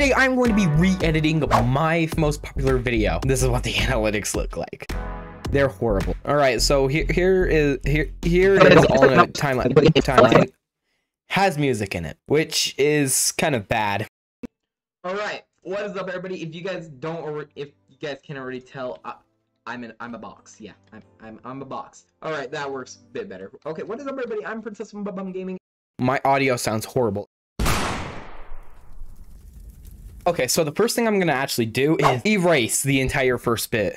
Today, I'm going to be re-editing my most popular video. This is what the analytics look like. They're horrible. All right, so here, here is here here all on a timeline. Timeline has music in it, which is kind of bad. All right, what is up, everybody? If you guys don't, or if you guys can't already tell, I, I'm in, I'm a box. Yeah, I'm, I'm, I'm a box. All right, that works a bit better. Okay, what is up, everybody? I'm Princess from Bum Gaming. My audio sounds horrible. Okay, so the first thing I'm gonna actually do is erase the entire first bit.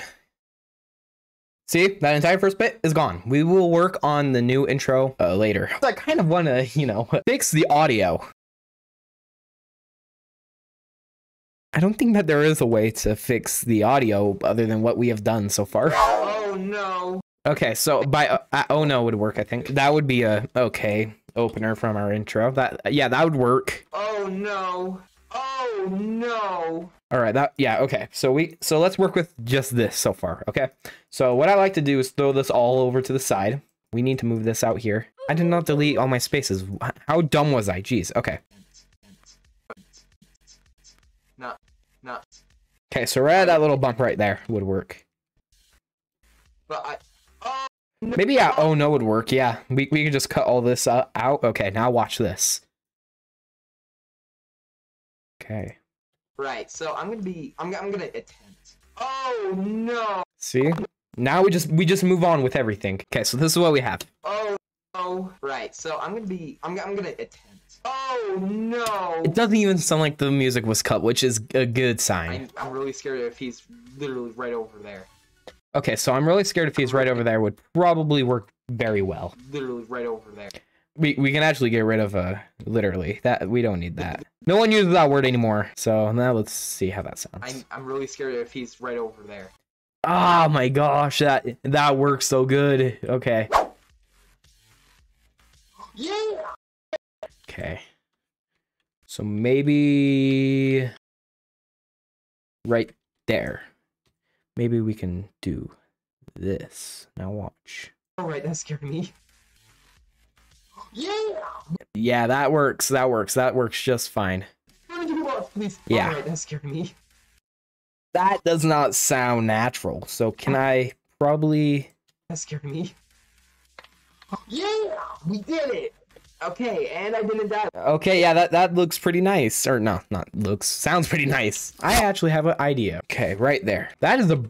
See, that entire first bit is gone. We will work on the new intro uh, later. I kind of want to, you know, fix the audio. I don't think that there is a way to fix the audio other than what we have done so far. Oh no. Okay, so by uh, uh, oh no would work. I think that would be a okay opener from our intro. That yeah, that would work. Oh no. Oh no. All right, that yeah, okay. So we so let's work with just this so far, okay? So what I like to do is throw this all over to the side. We need to move this out here. I did not delete all my spaces. How dumb was I? Jeez. Okay. Not, not. Okay, so right at that little bump right there would work. But I. Oh. No. Maybe yeah. Oh no would work. Yeah, we we could just cut all this uh, out. Okay, now watch this. Okay. Right. So I'm gonna be. I'm. I'm gonna attempt. Oh no. See. Now we just we just move on with everything. Okay, so this is what we have. Oh no. Right. So I'm gonna be. I'm. I'm gonna attempt. Oh no. It doesn't even sound like the music was cut, which is a good sign. I'm, I'm really scared if he's literally right over there. Okay, so I'm really scared if he's right over there would probably work very well. Literally right over there. We we can actually get rid of uh literally that we don't need that. No one uses that word anymore. So now let's see how that sounds. I'm I'm really scared if he's right over there. Oh my gosh, that that works so good. Okay. Yeah. Okay. So maybe right there. Maybe we can do this. Now watch. All right, that scared me. Yeah. Yeah, that works. That works. That works just fine. Please. Yeah. Right, that scared me. That does not sound natural. So can I probably That scared me. Yeah, we did it. Okay, and I didn't die. Okay, yeah, that that looks pretty nice. Or no, not looks. Sounds pretty nice. I actually have an idea. Okay, right there. That is a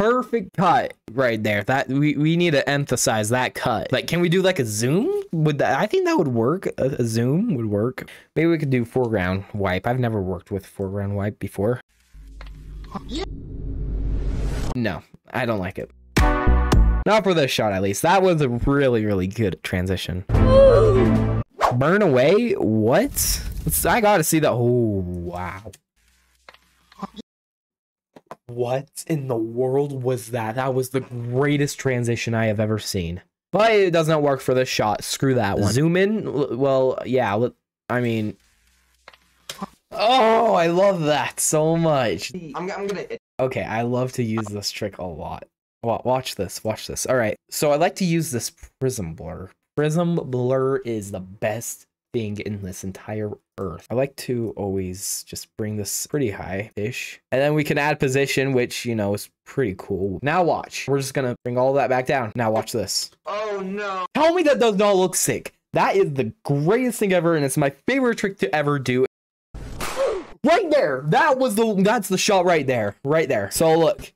perfect cut right there. That we, we need to emphasize that cut. Like, can we do like a zoom? Would that I think that would work. A, a zoom would work. Maybe we could do foreground wipe. I've never worked with foreground wipe before. No, I don't like it. Not for this shot, at least. That was a really, really good transition. Burn away? What? It's, I gotta see that. Oh, wow. What in the world was that? That was the greatest transition I have ever seen. But it does not work for this shot. Screw that one. Zoom in? Well, yeah. I mean... Oh, I love that so much. I'm, I'm gonna. Okay, I love to use this trick a lot. Watch this, watch this. All right, so I like to use this prism blur. Prism blur is the best thing in this entire earth. I like to always just bring this pretty high-ish. And then we can add position, which, you know, is pretty cool. Now watch. We're just gonna bring all that back down. Now watch this. Oh no. Tell me that does not look sick. That is the greatest thing ever, and it's my favorite trick to ever do. Right there. That was the that's the shot right there. Right there. So look.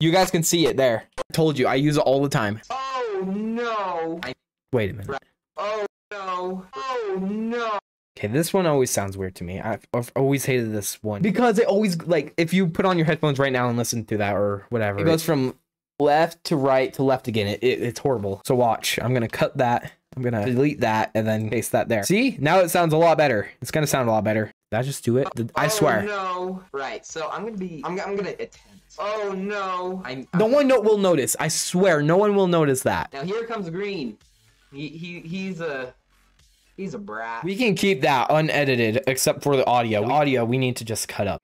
You guys can see it there. I told you, I use it all the time. Oh no. Wait a minute. Oh no. Oh no. Okay, this one always sounds weird to me. I've, I've, always hated this one because it always like if you put on your headphones right now and listen to that or whatever, it goes from left to right to left again. It, it it's horrible. So watch. I'm gonna cut that. I'm gonna delete that and then paste that there. See? Now it sounds a lot better. It's gonna sound a lot better. Did I just do it? Did, I oh, swear. Oh no. Right. So I'm gonna be. I'm, I'm gonna attempt. Oh no. I'm, no one no, will notice. I swear, no one will notice that. Now here comes Green. He he he's a. He's a brat. We can keep that unedited except for the audio. The audio we need to just cut up.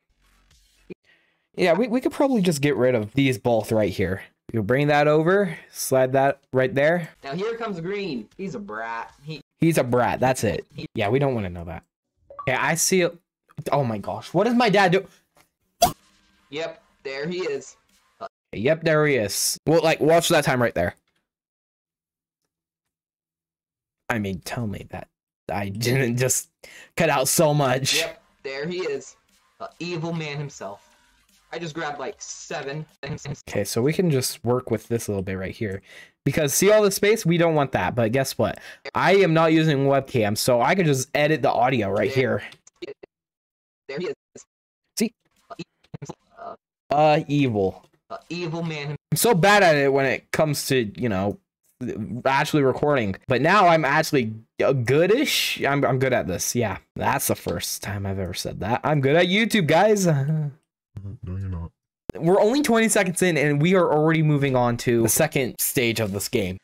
Yeah, we, we could probably just get rid of these both right here. You'll bring that over, slide that right there. Now here comes Green. He's a brat. He He's a brat. That's it. Yeah, we don't want to know that. Yeah, I see it. Oh my gosh, what does my dad do? Yep, there he is. Yep, there he is. Well, like, watch that time right there. I mean, tell me that I didn't just cut out so much. Yep, there he is. The evil man himself. I just grabbed like seven things. Okay, so we can just work with this a little bit right here. Because see all the space? We don't want that. But guess what? I am not using webcam, so I can just edit the audio right here. There he is. See? Uh, Uh, evil. the evil man. I'm so bad at it when it comes to, you know, actually recording. But now I'm actually uh, goodish. I'm, I'm good at this. Yeah, that's the first time I've ever said that. I'm good at YouTube, guys. No, you're not. We're only 20 seconds in and we are already moving on to the second stage of this game.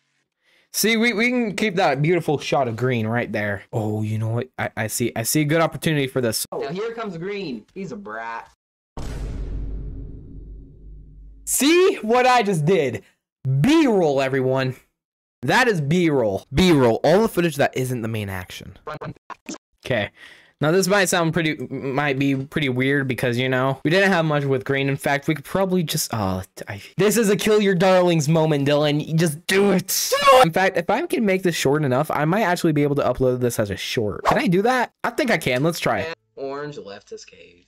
See, we, we can keep that beautiful shot of green right there. Oh, you know what? I, I see I see a good opportunity for this. Now here comes Green. He's a brat. See what I just did? B-roll, everyone. That is B-roll. B-roll. All the footage that isn't the main action. Run, run. Okay. Now this might sound pretty might be pretty weird because you know we didn't have much with green. In fact, we could probably just oh I, this is a kill your darlings moment, Dylan. You Just do it. In fact, if I can make this short enough, I might actually be able to upload this as a short. Can I do that? I think I can. Let's try. Orange left his cave,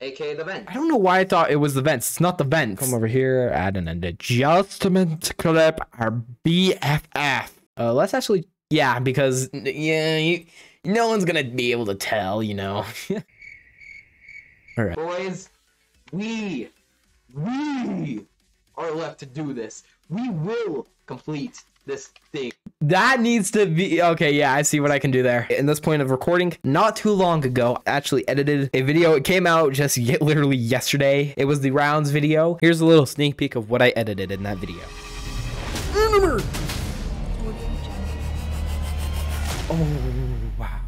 aka the vent. I don't know why I thought it was the vents. It's not the vents. Come over here, add an adjustment clip, our BFF. Uh, let's actually, yeah, because yeah, you, no one's gonna be able to tell, you know. All right, boys, we, we are left to do this. We will complete this thing. That needs to be okay. Yeah, I see what I can do there. In this point of recording, not too long ago, I actually edited a video. It came out just ye- literally yesterday. It was the rounds video. Here's a little sneak peek of what I edited in that video. Oh wow.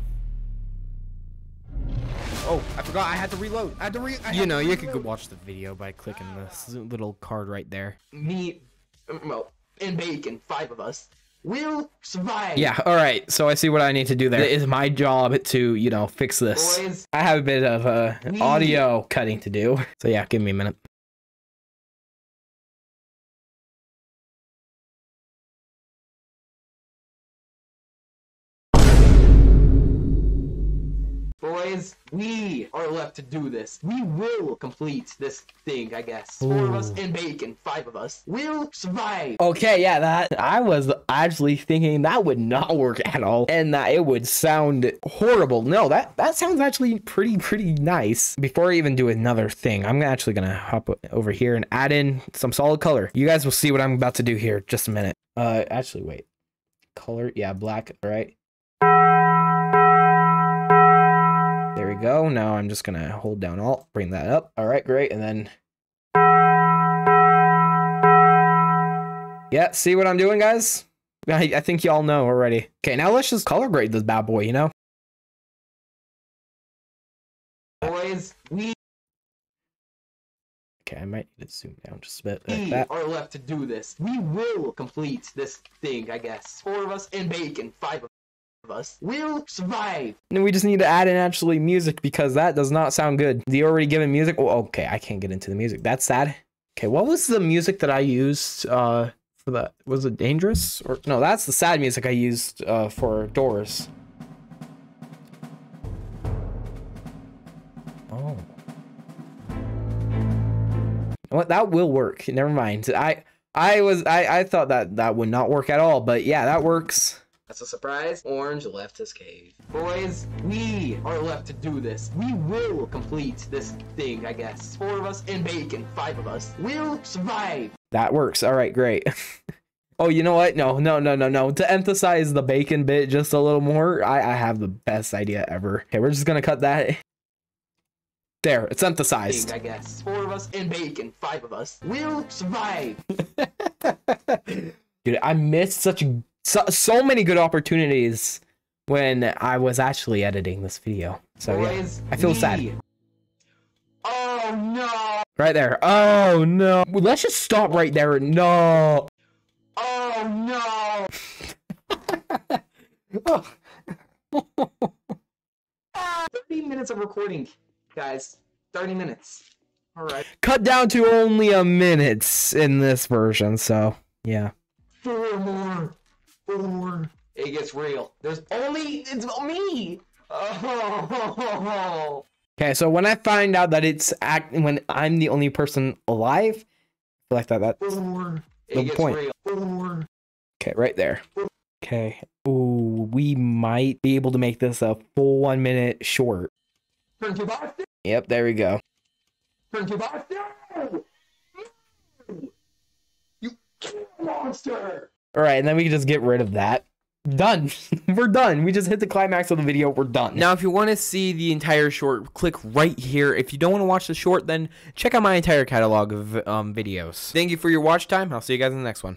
Oh, I forgot I had to reload. I had to re. you know, you could go watch the video by clicking this little card right there. Me, well, and Bacon, five of us, will survive. Yeah, all right. So I see what I need to do there. It is my job to, you know, fix this. Boys, I have a bit of uh, audio cutting to do. So yeah, give me a minute. Boys, we are left to do this. We will complete this thing, I guess. Four of us and Bacon, five of us, will survive. Okay, yeah, that I was actually thinking that would not work at all, and that it would sound horrible. No, that that sounds actually pretty pretty nice. Before I even do another thing, I'm actually gonna hop over here and add in some solid color. You guys will see what I'm about to do here. Just a minute. Uh, actually, wait. Color, yeah, black. All right. We go. Now I'm just gonna hold down Alt, bring that up. All right, great, and then Yeah, see what I'm doing, guys? I, I think y'all know already. Okay, now let's just color grade this bad boy, you know? Boys, we Okay, I might need to zoom down just a bit like that. are left to do this. We will complete this thing, I guess. Four of us and Bacon, five of us, will survive. And we just need to add in actually music because that does not sound good. The already given music. Oh, okay, I can't get into the music. That's sad. Okay, what was the music that I used uh for that? Was it dangerous? Or no, that's the sad music I used uh for doors. Oh. What that will work. Never mind. I I was I I thought that that would not work at all, but yeah, that works. That's a surprise. Orange left his cave. Boys, we are left to do this. We will complete this thing, I guess. Four of us and Bacon, five of us, will survive. That works. All right, great. oh, you know what? No, no, no, no, no. To emphasize the bacon bit just a little more, I, I have the best idea ever. Okay, we're just gonna cut that. There, it's emphasized. I guess. Four of us and Bacon, five of us, will survive. Dude, I missed such so, so many good opportunities when I was actually editing this video. So yeah, I feel sad. Oh no! right there. Oh no, let's just stop right there. No. Oh no! Oh. 30 minutes of recording. guys. 30 minutes. All right. Cut down to only a minute in this version, so yeah. Four more. Four. It gets real. There's only it's me. Oh. Okay, so when I find out that it's act when I'm the only person alive, I feel like that that's Four. It The gets point. real. Four. okay right there. Okay. Ooh, we might be able to make this a full one minute short. Turn to Boston. Yep, there we go. Turn to Boston. You kill monster. All right, and then we can just get rid of that. Done. we're done. We just hit the climax of the video. We're done. Now, if you want to see the entire short, click right here. If you don't want to watch the short, then check out my entire catalog of um, videos. Thank you for your watch time. I'll see you guys in the next one.